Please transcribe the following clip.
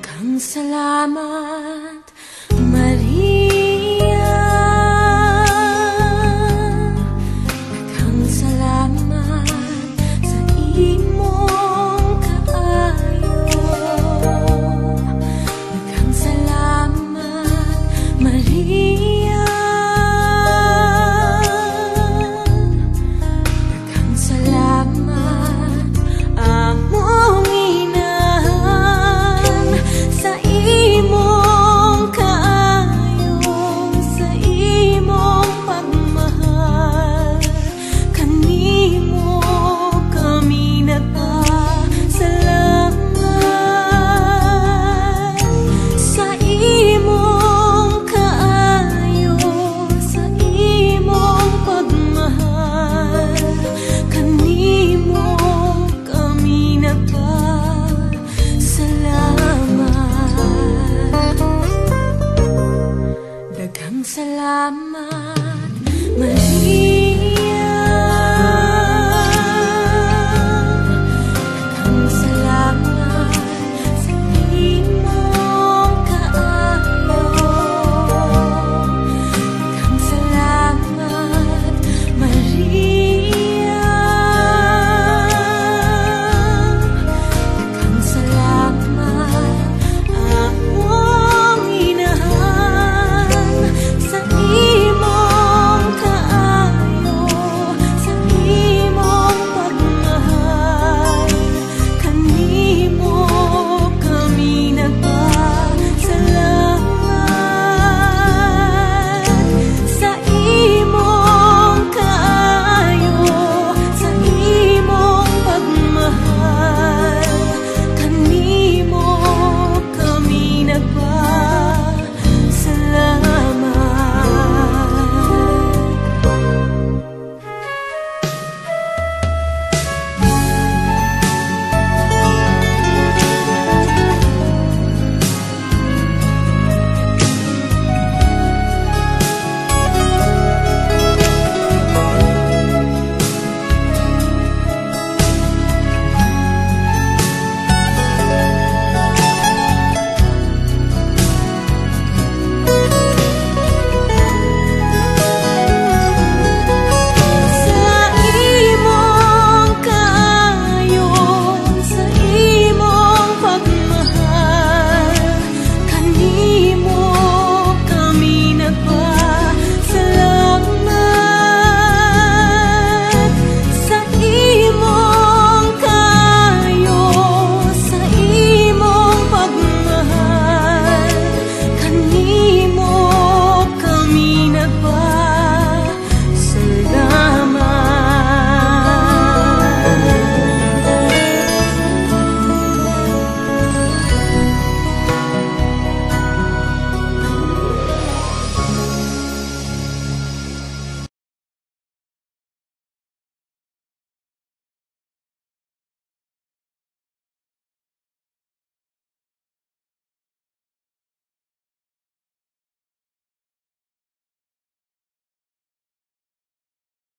Daghang salamat.